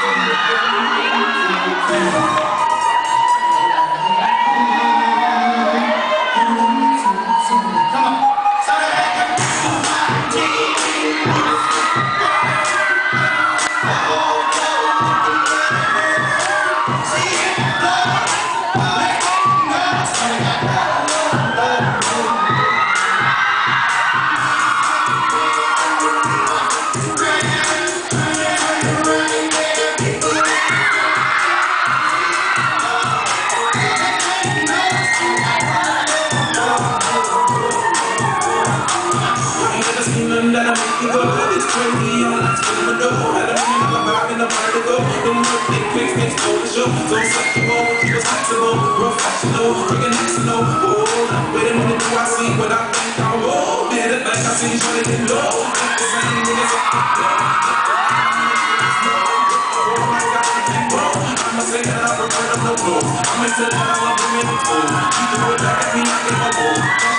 Thank you. go. It's crazy, all that's in my door. Had a minute, I'm vibing, I'm ready to go. Don't look, think, quick, bitch, know the show. So sexual, keep us flexible, professional, freaking excellent. Oh, I'm waiting on the do I see what I think I will. Man, it like I see Johnny get low. Like the same niggas up the I'ma say that I prefer the blue. I'ma say that I love women in full. You do it back at me, I get my bull.